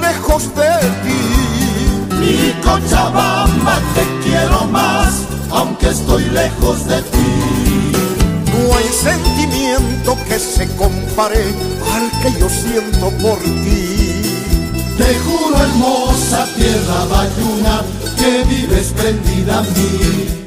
lejos de ti. Mi Cochabamba te quiero más, aunque estoy lejos de ti. No hay sentimiento que se compare al que yo siento por ti. Te juro hermosa tierra bayuna que vives prendida a mí.